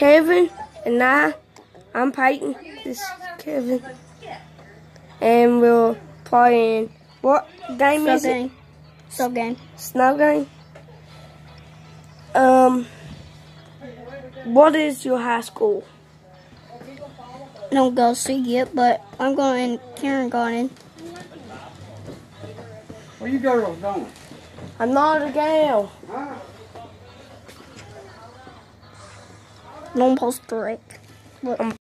Kevin and I. I'm Peyton. This is Kevin. And we're playing. What game Sub is it? Snow game. Snow game. Um. What is your high school? I Don't go see yet, but I'm going in kindergarten. Where you girls going? I'm not a gal. Don't post direct. But